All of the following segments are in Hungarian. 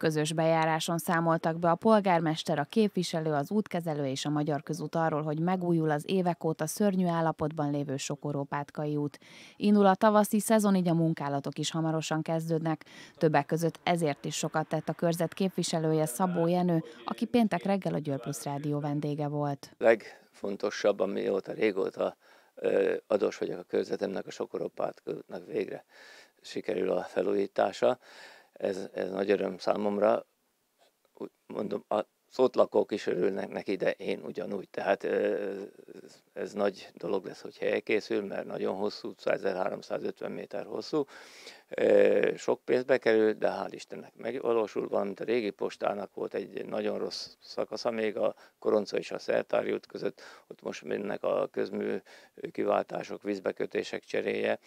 Közös bejáráson számoltak be a polgármester, a képviselő, az útkezelő és a Magyar Közút arról, hogy megújul az évek óta szörnyű állapotban lévő Sokorópátkai út. Indul a tavaszi szezon, így a munkálatok is hamarosan kezdődnek. Többek között ezért is sokat tett a körzet képviselője Szabó Jenő, aki péntek reggel a Győr Plusz Rádió vendége volt. Legfontosabb, amióta régóta adós vagyok a körzetemnek, a Sokorópátnak végre sikerül a felújítása ez, ez nagy öröm számomra. Mondom, a ott lakók is örülnek neki, de én ugyanúgy. Tehát ez, nagy dolog lesz, hogy elkészül, mert nagyon hosszú, 1350 méter hosszú. Sok pénzbe kerül, de hál' Istennek megvalósul. Valamint a régi postának volt egy nagyon rossz szakasza még a Koronca és a Szertári út között. Ott most mennek a közmű kiváltások, vízbekötések cseréje,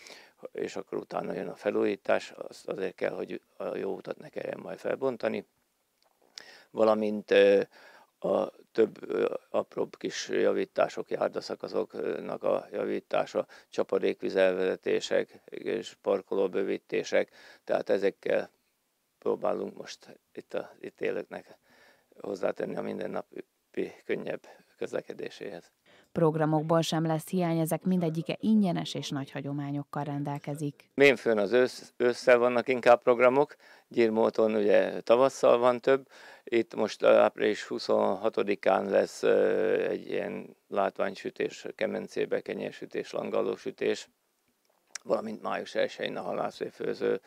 és akkor utána jön a felújítás. Azt azért kell, hogy a jó utat ne kelljen majd felbontani valamint a több apróbb kis javítások, járdaszakaszoknak a javítása, csapadékvizelvezetések és parkolóbővítések, tehát ezekkel próbálunk most itt a itt élőknek hozzátenni a mindennapi könnyebb közlekedéséhez programokból sem lesz hiány, ezek mindegyike ingyenes és nagy hagyományokkal rendelkezik. Ménfőn az ősz, ősszel vannak inkább programok, Gyirmóton ugye tavasszal van több, itt most április 26-án lesz egy ilyen látványsütés, kemencébe kenyérsütés, langallósütés, valamint május 1-én a halászéfőző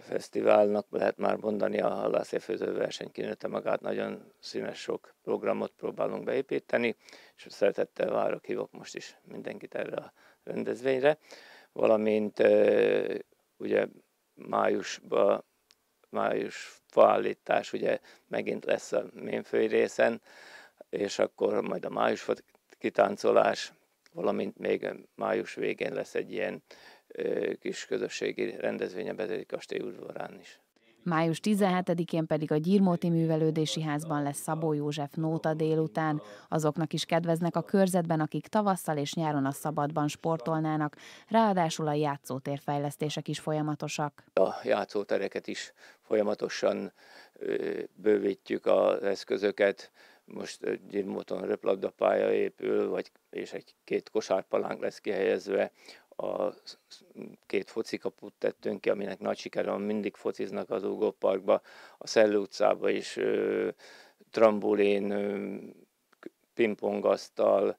fesztiválnak lehet már mondani, a halászéfőző verseny kinőtte magát, nagyon színes sok programot próbálunk beépíteni, és szeretettel várok, hívok most is mindenkit erre a rendezvényre, valamint ugye májusban május faállítás ugye megint lesz a ménfői részen, és akkor majd a május kitáncolás, valamint még május végén lesz egy ilyen kis közösségi rendezvény a Bezeri Kastély udvarán is. Május 17-én pedig a Gyirmóti Művelődési Házban lesz Szabó József Nóta délután. Azoknak is kedveznek a körzetben, akik tavasszal és nyáron a szabadban sportolnának, ráadásul a játszótérfejlesztések is folyamatosak. A játszótereket is folyamatosan bővítjük az eszközöket, most Gyirmóton röplabdapálya épül, vagy, és egy két kosárpalánk lesz kihelyezve, a két focikaput tettünk ki, aminek nagy sikere van, mindig fociznak az Ugó Parkba, a Szellő utcába is ö, trambulén, ö, pingpongasztal,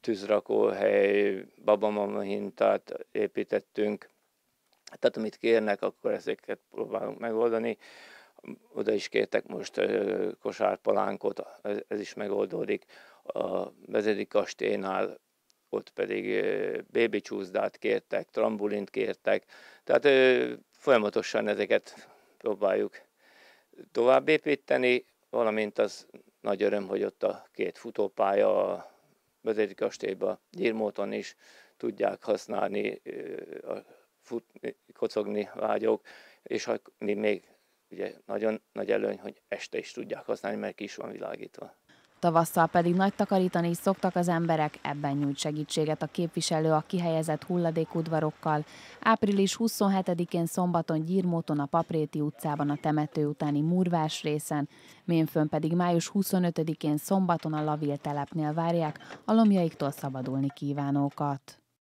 tűzrakóhely, babamama hintát építettünk. Tehát amit kérnek, akkor ezeket próbálunk megoldani. Oda is kértek most ö, kosárpalánkot, ez, ez is megoldódik. A Vezedi kastélynál ott pedig baby csúszdát kértek, trambulint kértek, tehát folyamatosan ezeket próbáljuk tovább építeni, valamint az nagy öröm, hogy ott a két futópálya a Vezéri Kastélyba, Gyirmóton is tudják használni, a futni, kocogni vágyók, és még ugye nagyon nagy előny, hogy este is tudják használni, mert ki is van világítva. Tavasszal pedig nagy takarítani is szoktak az emberek, ebben nyújt segítséget a képviselő a kihelyezett hulladékudvarokkal. Április 27-én szombaton Gyirmóton a Papréti utcában a temető utáni Murvás részen, Ménfön pedig május 25-én szombaton a Lavil telepnél várják a lomjaiktól szabadulni kívánókat.